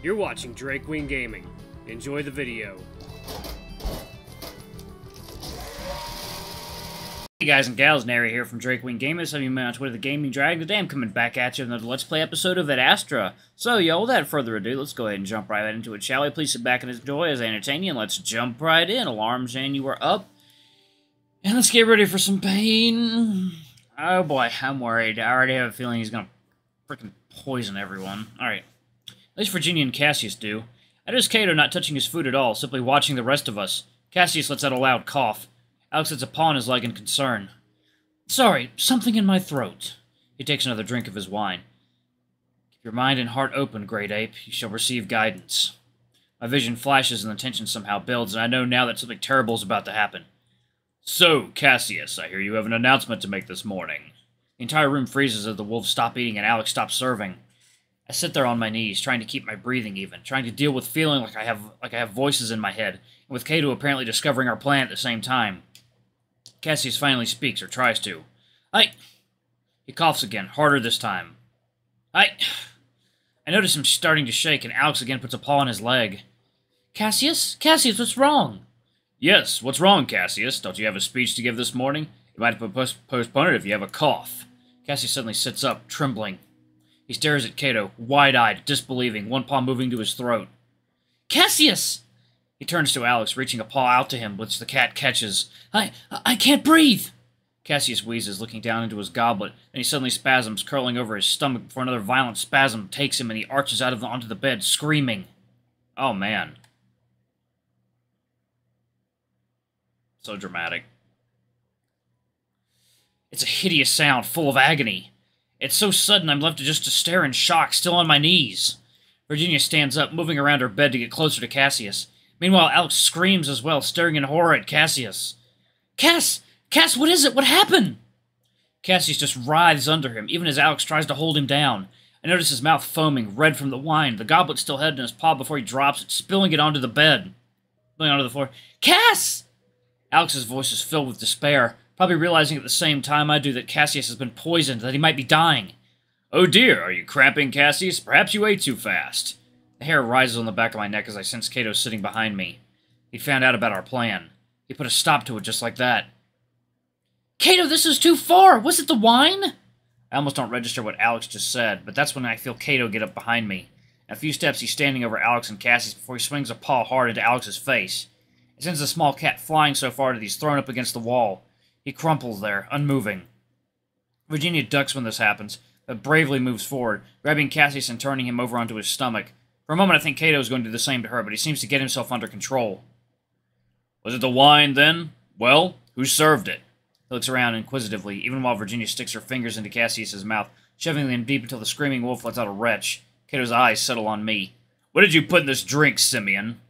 You're watching Drake Wing Gaming. Enjoy the video. Hey guys and gals, Nary here from Drake Wing Gaming. Some of you may on Twitter, the Gaming Dragon. Today I'm coming back at you another Let's Play episode of Adastra. So, yo, without further ado, let's go ahead and jump right into it, shall we? Please sit back and enjoy as I entertain you, and let's jump right in. Alarm Jane, you are up. And let's get ready for some pain. Oh boy, I'm worried. I already have a feeling he's gonna freaking poison everyone. Alright. At least Virginia and Cassius do. I notice Cato not touching his food at all, simply watching the rest of us. Cassius lets out a loud cough. Alex sits upon his leg in concern. Sorry, something in my throat. He takes another drink of his wine. Keep your mind and heart open, Great Ape. You shall receive guidance. My vision flashes and the tension somehow builds, and I know now that something terrible is about to happen. So, Cassius, I hear you have an announcement to make this morning. The entire room freezes as the wolves stop eating and Alex stops serving. I sit there on my knees, trying to keep my breathing even, trying to deal with feeling like I have like I have voices in my head, and with Cato apparently discovering our plan at the same time. Cassius finally speaks, or tries to. I. He coughs again, harder this time. I. I notice him starting to shake, and Alex again puts a paw on his leg. Cassius? Cassius, what's wrong? Yes, what's wrong, Cassius? Don't you have a speech to give this morning? You might have post- postpone it if you have a cough. Cassius suddenly sits up, trembling. He stares at Cato, wide eyed, disbelieving, one paw moving to his throat. Cassius! He turns to Alex, reaching a paw out to him, which the cat catches. I I can't breathe! Cassius wheezes, looking down into his goblet, and he suddenly spasms, curling over his stomach before another violent spasm takes him and he arches out of the, onto the bed, screaming. Oh man. So dramatic. It's a hideous sound, full of agony. It's so sudden I'm left just to stare in shock, still on my knees. Virginia stands up, moving around her bed to get closer to Cassius. Meanwhile, Alex screams as well, staring in horror at Cassius. Cass! Cass, what is it? What happened? Cassius just writhes under him, even as Alex tries to hold him down. I notice his mouth foaming, red from the wine, the goblet still held in his paw before he drops it, spilling it onto the bed. Spilling onto the floor. Cass! Alex's voice is filled with despair, probably realizing at the same time I do that Cassius has been poisoned, that he might be dying. Oh dear, are you cramping, Cassius? Perhaps you ate too fast. The hair rises on the back of my neck as I sense Cato sitting behind me. He'd found out about our plan. He put a stop to it just like that. Cato, this is too far! Was it the wine? I almost don't register what Alex just said, but that's when I feel Cato get up behind me. In a few steps, he's standing over Alex and Cassius before he swings a paw hard into Alex's face. It sends the small cat flying so far that he's thrown up against the wall. He crumples there, unmoving. Virginia ducks when this happens, but bravely moves forward, grabbing Cassius and turning him over onto his stomach. For a moment, I think Cato is going to do the same to her, but he seems to get himself under control. Was it the wine, then? Well, who served it? He looks around inquisitively, even while Virginia sticks her fingers into Cassius's mouth, shoving them deep until the screaming wolf lets out a retch. Cato's eyes settle on me. What did you put in this drink, simian?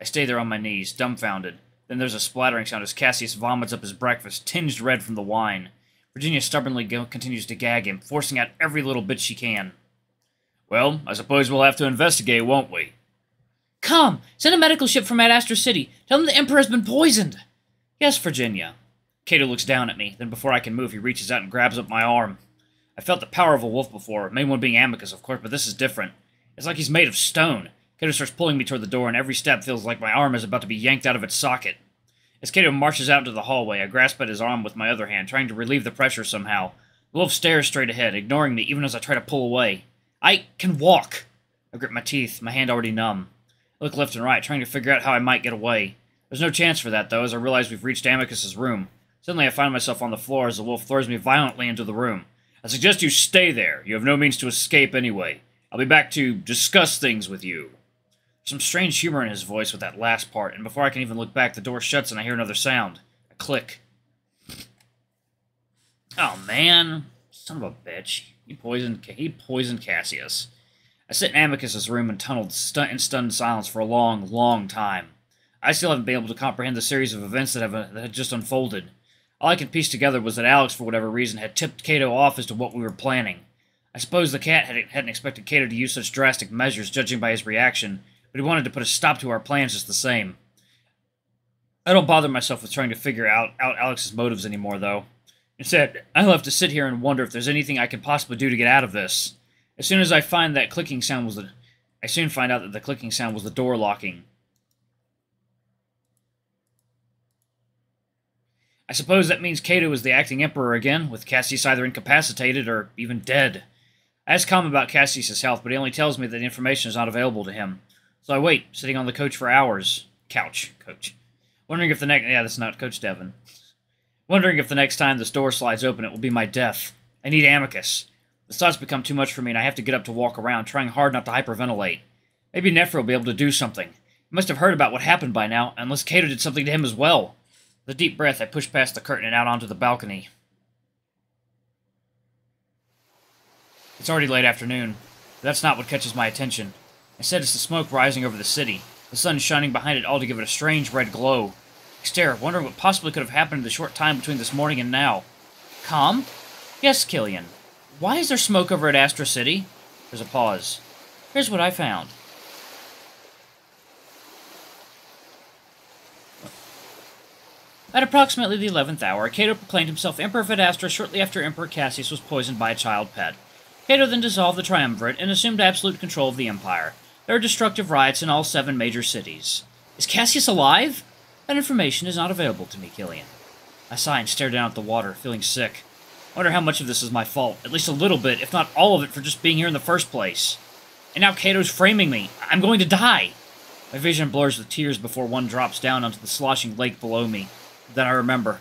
I stay there on my knees, dumbfounded. Then there's a splattering sound as Cassius vomits up his breakfast, tinged red from the wine. Virginia stubbornly continues to gag him, forcing out every little bit she can. Well, I suppose we'll have to investigate, won't we? Come! Send a medical ship from Adastra City. Tell them the Emperor has been poisoned. Yes, Virginia. Cato looks down at me, then before I can move, he reaches out and grabs up my arm. I felt the power of a wolf before, main one being Amicus, of course, but this is different. It's like he's made of stone. Cato starts pulling me toward the door, and every step feels like my arm is about to be yanked out of its socket. As Cato marches out into the hallway, I grasp at his arm with my other hand, trying to relieve the pressure somehow. The wolf stares straight ahead, ignoring me even as I try to pull away. I can walk! I grip my teeth, my hand already numb. I look left and right, trying to figure out how I might get away. There's no chance for that, though, as I realize we've reached Amicus's room. Suddenly, I find myself on the floor as the wolf throws me violently into the room. I suggest you stay there. You have no means to escape anyway. I'll be back to discuss things with you. Some strange humor in his voice with that last part, and before I can even look back, the door shuts and I hear another sound. A click. Oh, man. Son of a bitch. He poisoned, he poisoned Cassius. I sit in Amicus's room and tunneled stu- in stunned silence for a long, long time. I still haven't been able to comprehend the series of events that have uh, that had just unfolded. All I could piece together was that Alex, for whatever reason, had tipped Cato off as to what we were planning. I suppose the cat had, hadn't expected Cato to use such drastic measures, judging by his reaction, but he wanted to put a stop to our plans just the same. I don't bother myself with trying to figure out, out Alex's motives anymore, though. Instead, I'll have to sit here and wonder if there's anything I can possibly do to get out of this. As soon as I find that clicking sound was the, I soon find out that the clicking sound was the door locking. I suppose that means Cato is the acting emperor again, with Cassius either incapacitated or even dead. I ask Kalm about Cassius's health, but he only tells me that information is not available to him. So I wait, sitting on the coach for hours. Couch, coach. Wondering if the next. Yeah, that's not Coach Devon. Wondering if the next time this door slides open, it will be my death. I need Amicus. The thoughts become too much for me, and I have to get up to walk around, trying hard not to hyperventilate. Maybe Neferu will be able to do something. He must have heard about what happened by now, unless Cato did something to him as well. With a deep breath, I push past the curtain and out onto the balcony. It's already late afternoon, that's not what catches my attention. Instead, it's the smoke rising over the city, the sun shining behind it all to give it a strange red glow. I stare, wondering what possibly could have happened in the short time between this morning and now. Calm? Yes, Killian. Why is there smoke over Adastra City? There's a pause. Here's what I found. At approximately the eleventh hour, Cato proclaimed himself Emperor of Adastra shortly after Emperor Cassius was poisoned by a child pet. Cato then dissolved the Triumvirate and assumed absolute control of the Empire. There are destructive riots in all seven major cities. Is Cassius alive? That information is not available to me, Killian. I sigh and stare down at the water, feeling sick. Wonder how much of this is my fault. At least a little bit, if not all of it, for just being here in the first place. And now Cato's framing me. I'm going to die. My vision blurs with tears before one drops down onto the sloshing lake below me. Then I remember.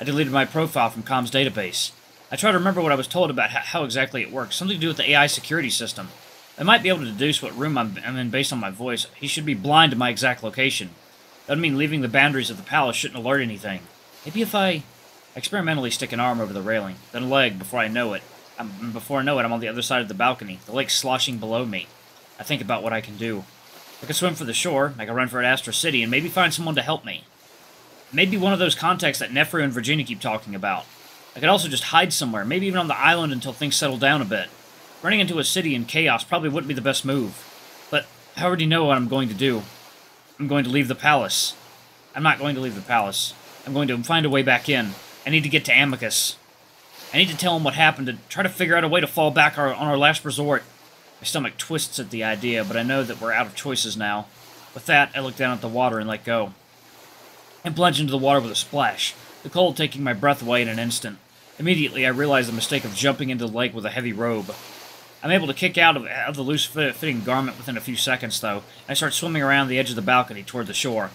I deleted my profile from Kalm's database. I try to remember what I was told about how exactly it works. Something to do with the AI security system. I might be able to deduce what room I'm in based on my voice. He should be blind to my exact location. That would mean leaving the boundaries of the palace shouldn't alert anything. Maybe if I experimentally stick an arm over the railing, then a leg before I know it. I'm, before I know it, I'm on the other side of the balcony, the lake sloshing below me. I think about what I can do. I could swim for the shore, I could run for it, Astra City, and maybe find someone to help me. Maybe one of those contacts that Neferu and Virginia keep talking about. I could also just hide somewhere, maybe even on the island until things settle down a bit. Running into a city in chaos probably wouldn't be the best move. But I already know what I'm going to do. I'm going to leave the palace. I'm not going to leave the palace. I'm going to find a way back in. I need to get to Amicus. I need to tell him what happened to try to figure out a way to fall back our, on our last resort. My stomach twists at the idea, but I know that we're out of choices now. With that, I look down at the water and let go. And plunge into the water with a splash, the cold taking my breath away in an instant. Immediately, I realize the mistake of jumping into the lake with a heavy robe. I'm able to kick out of, of the loose-fitting garment within a few seconds, though, and I start swimming around the edge of the balcony toward the shore.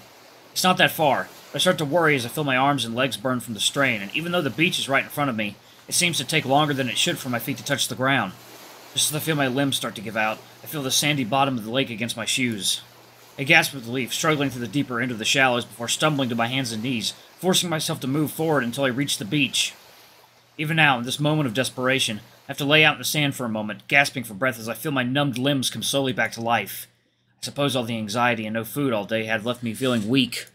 It's not that far, but I start to worry as I feel my arms and legs burn from the strain, and even though the beach is right in front of me, it seems to take longer than it should for my feet to touch the ground. Just as I feel my limbs start to give out, I feel the sandy bottom of the lake against my shoes. I gasp with relief, struggling through the deeper end of the shallows before stumbling to my hands and knees, forcing myself to move forward until I reach the beach. Even now, in this moment of desperation, I have to lay out in the sand for a moment, gasping for breath as I feel my numbed limbs come slowly back to life. I suppose all the anxiety and no food all day had left me feeling weak.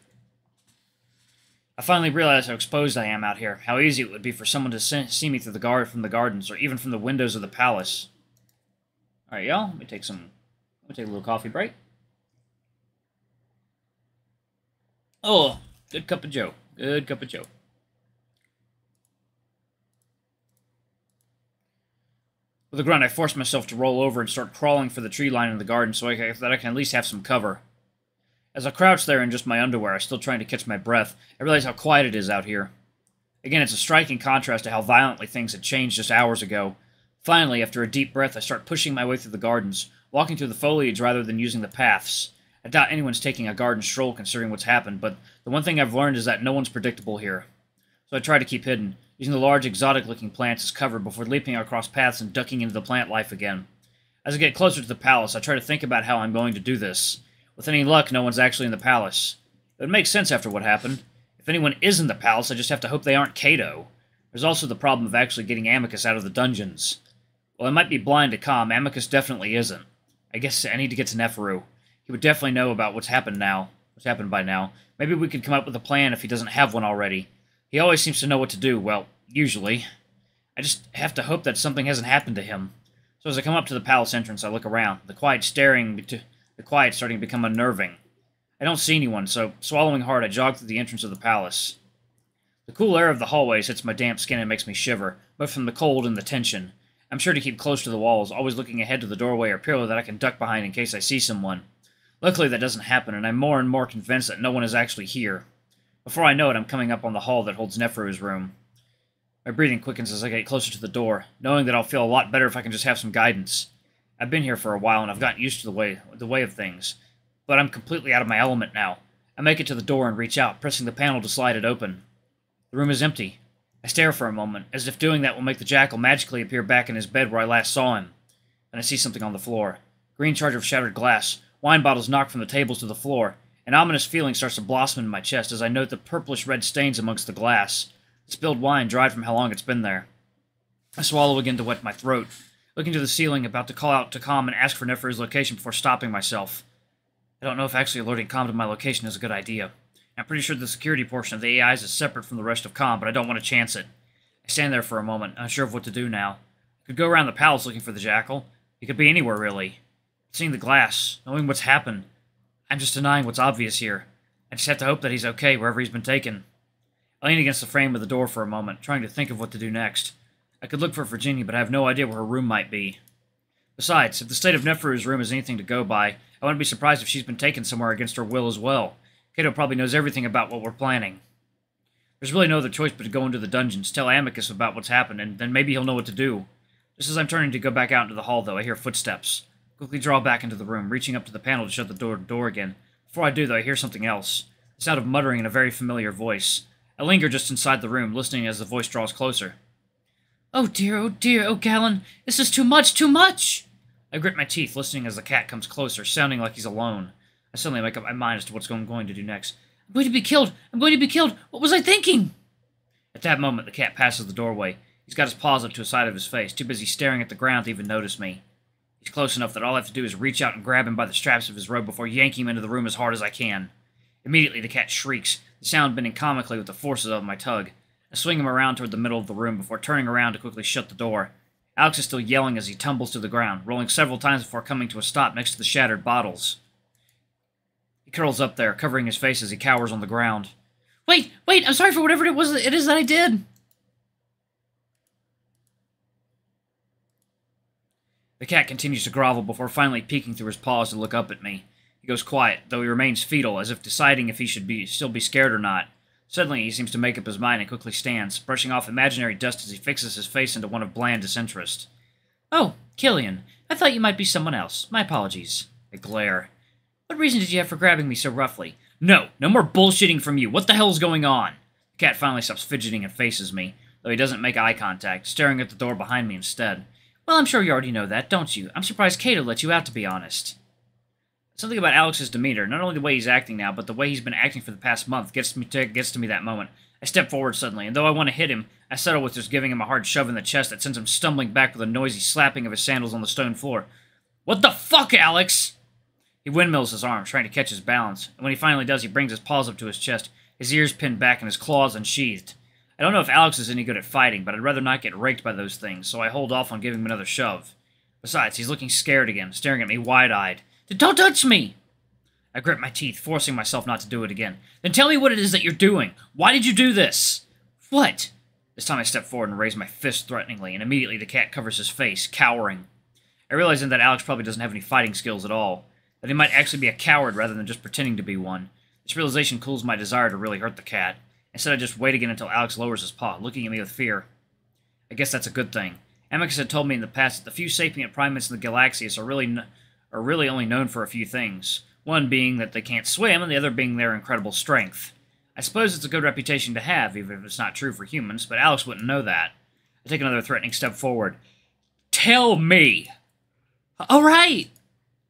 I finally realize how exposed I am out here, how easy it would be for someone to see me through the guard from the gardens, or even from the windows of the palace. Alright, y'all, let me take some... Let me take a little coffee break. Oh, good cup of joe. Good cup of joe. With a grunt, I force myself to roll over and start crawling for the tree line in the garden so I, that I can at least have some cover. As I crouch there in just my underwear, I still trying to catch my breath, I realize how quiet it is out here. Again, it's a striking contrast to how violently things had changed just hours ago. Finally, after a deep breath, I start pushing my way through the gardens, walking through the foliage rather than using the paths. I doubt anyone's taking a garden stroll considering what's happened, but the one thing I've learned is that no one's predictable here. So I try to keep hidden, using the large exotic-looking plants as cover before leaping across paths and ducking into the plant life again. As I get closer to the palace, I try to think about how I'm going to do this. With any luck, no one's actually in the palace. It would make sense after what happened. If anyone is in the palace, I just have to hope they aren't Cato. There's also the problem of actually getting Amicus out of the dungeons. Well, I might be blind to Kalm, Amicus definitely isn't. I guess I need to get to Neferu. He would definitely know about what's happened now. What's happened by now. Maybe we could come up with a plan if he doesn't have one already. He always seems to know what to do, well, usually. I just have to hope that something hasn't happened to him. So as I come up to the palace entrance, I look around, the quiet staring the quiet starting to become unnerving. I don't see anyone, so swallowing hard, I jog through the entrance of the palace. The cool air of the hallways hits my damp skin and makes me shiver, both from the cold and the tension. I'm sure to keep close to the walls, always looking ahead to the doorway or pillar that I can duck behind in case I see someone. Luckily, that doesn't happen, and I'm more and more convinced that no one is actually here. Before I know it, I'm coming up on the hall that holds Neferu's room. My breathing quickens as I get closer to the door, knowing that I'll feel a lot better if I can just have some guidance. I've been here for a while and I've gotten used to the way the way of things, but I'm completely out of my element now. I make it to the door and reach out, pressing the panel to slide it open. The room is empty. I stare for a moment, as if doing that will make the jackal magically appear back in his bed where I last saw him. Then I see something on the floor. Green charge of shattered glass, wine bottles knocked from the tables to the floor, an ominous feeling starts to blossom in my chest as I note the purplish red stains amongst the glass. Spilled wine dried from how long it's been there. I swallow again to wet my throat, looking to the ceiling, about to call out to Com and ask for Neferu's location before stopping myself. I don't know if actually alerting Com to my location is a good idea. I'm pretty sure the security portion of the AIs is separate from the rest of Com, but I don't want to chance it. I stand there for a moment, unsure of what to do now. I could go around the palace looking for the jackal. He could be anywhere, really. Seeing the glass, knowing what's happened, I'm just denying what's obvious here. I just have to hope that he's okay wherever he's been taken. I lean against the frame of the door for a moment, trying to think of what to do next. I could look for Virginia, but I have no idea where her room might be. Besides, if the state of Neferu's room is anything to go by, I wouldn't be surprised if she's been taken somewhere against her will as well. Cato probably knows everything about what we're planning. There's really no other choice but to go into the dungeons, tell Amicus about what's happened, and then maybe he'll know what to do. Just as I'm turning to go back out into the hall, though, I hear footsteps. Quickly draw back into the room, reaching up to the panel to shut the door, door again. Before I do, though, I hear something else. The sound of muttering in a very familiar voice. I linger just inside the room, listening as the voice draws closer. Oh dear, oh dear, oh Galen, this is too much, too much! I grit my teeth, listening as the cat comes closer, sounding like he's alone. I suddenly make up my mind as to what I'm going to do next. I'm going to be killed! I'm going to be killed! What was I thinking? At that moment, the cat passes the doorway. He's got his paws up to the side of his face, too busy staring at the ground to even notice me. He's close enough that all I have to do is reach out and grab him by the straps of his robe before yanking him into the room as hard as I can. Immediately, the cat shrieks, the sound bending comically with the forces of my tug. I swing him around toward the middle of the room before turning around to quickly shut the door. Alex is still yelling as he tumbles to the ground, rolling several times before coming to a stop next to the shattered bottles. He curls up there, covering his face as he cowers on the ground. Wait, wait, I'm sorry for whatever it was it is that I did. The cat continues to grovel before finally peeking through his paws to look up at me. He goes quiet, though he remains fetal, as if deciding if he should be still be scared or not. Suddenly, he seems to make up his mind and quickly stands, brushing off imaginary dust as he fixes his face into one of bland disinterest. Oh, Killian, I thought you might be someone else. My apologies. A glare. What reason did you have for grabbing me so roughly? No, no more bullshitting from you. What the hell's going on? The cat finally stops fidgeting and faces me, though he doesn't make eye contact, staring at the door behind me instead. Well, I'm sure you already know that, don't you? I'm surprised Cato let you out, to be honest. Something about Alex's demeanor, not only the way he's acting now, but the way he's been acting for the past month, gets me to, gets to me that moment. I step forward suddenly, and though I want to hit him, I settle with just giving him a hard shove in the chest that sends him stumbling back with a noisy slapping of his sandals on the stone floor. What the fuck, Alex? He windmills his arms, trying to catch his balance, and when he finally does, he brings his paws up to his chest, his ears pinned back and his claws unsheathed. I don't know if Alex is any good at fighting, but I'd rather not get raked by those things, so I hold off on giving him another shove. Besides, he's looking scared again, staring at me wide-eyed. Don't touch me! I grip my teeth, forcing myself not to do it again. Then tell me what it is that you're doing. Why did you do this? What? This time I step forward and raise my fist threateningly, and immediately the cat covers his face, cowering. I realize then that Alex probably doesn't have any fighting skills at all, that he might actually be a coward rather than just pretending to be one. This realization cools my desire to really hurt the cat. Instead, I just wait again until Alex lowers his paw, looking at me with fear. I guess that's a good thing. Amicus had told me in the past that the few sapient primates in the Galaxias are really are really only known for a few things. One being that they can't swim, and the other being their incredible strength. I suppose it's a good reputation to have, even if it's not true for humans, but Alex wouldn't know that. I take another threatening step forward. Tell me! All right!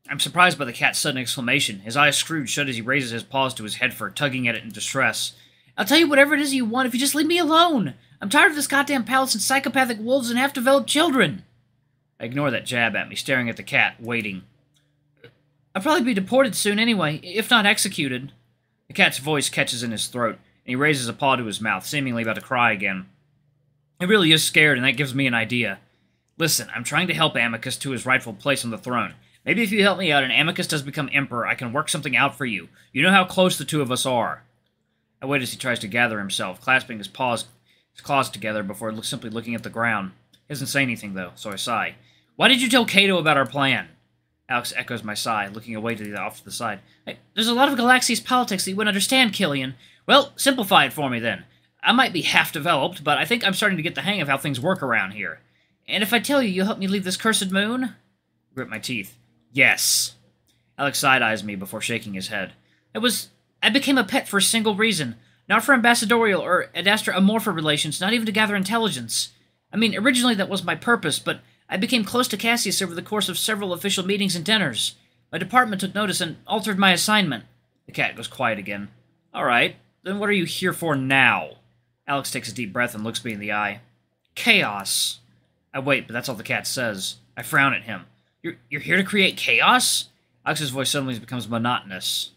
I'm surprised by the cat's sudden exclamation, his eyes screwed shut as he raises his paws to his head for tugging at it in distress. I'll tell you whatever it is you want if you just leave me alone. I'm tired of this goddamn palace and psychopathic wolves and half-developed children. I ignore that jab at me, staring at the cat, waiting. I'll probably be deported soon anyway, if not executed. The cat's voice catches in his throat, and he raises a paw to his mouth, seemingly about to cry again. He really is scared, and that gives me an idea. Listen, I'm trying to help Amicus to his rightful place on the throne. Maybe if you help me out and Amicus does become Emperor, I can work something out for you. You know how close the two of us are. I wait as he tries to gather himself, clasping his paws, his claws together before simply looking at the ground. He doesn't say anything, though, so I sigh. Why did you tell Cato about our plan? Alex echoes my sigh, looking away to the off to the side. Hey, there's a lot of Galaxias politics that you wouldn't understand, Killian. Well, simplify it for me then. I might be half developed, but I think I'm starting to get the hang of how things work around here. And if I tell you, you'll help me leave this cursed moon? Grit my teeth. Yes. Alex side eyes me before shaking his head. It was. I became a pet for a single reason. Not for ambassadorial or Adastra Amorpha relations, not even to gather intelligence. I mean, originally that was my purpose, but I became close to Cassius over the course of several official meetings and dinners. My department took notice and altered my assignment. The cat goes quiet again. All right, then what are you here for now? Alex takes a deep breath and looks me in the eye. Chaos. I wait, but that's all the cat says. I frown at him. You're, you're here to create chaos? Alex's voice suddenly becomes monotonous.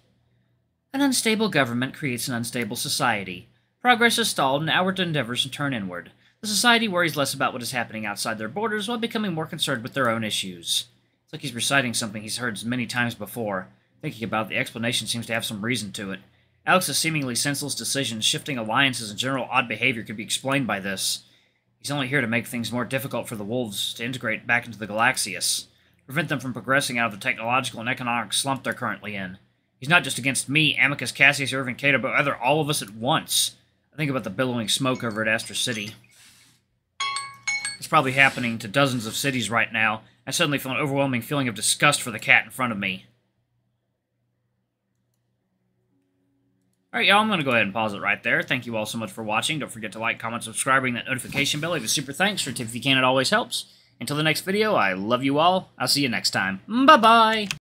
An unstable government creates an unstable society. Progress is stalled and outward endeavors turn inward. The society worries less about what is happening outside their borders while becoming more concerned with their own issues. It's like he's reciting something he's heard many times before. Thinking about it, the explanation seems to have some reason to it. Alex's seemingly senseless decisions, shifting alliances, and general odd behavior could be explained by this. He's only here to make things more difficult for the Wolves to integrate back into the Galaxias, prevent them from progressing out of the technological and economic slump they're currently in. He's not just against me, Amicus, Cassius, Irvin, Cato, but rather all of us at once. I think about the billowing smoke over Adastra City. It's probably happening to dozens of cities right now. I suddenly feel an overwhelming feeling of disgust for the cat in front of me. Alright, y'all, I'm going to go ahead and pause it right there. Thank you all so much for watching. Don't forget to like, comment, subscribe, ring that notification bell. Leave a super thanks for tip if you can. It always helps. Until the next video, I love you all. I'll see you next time. Bye-bye!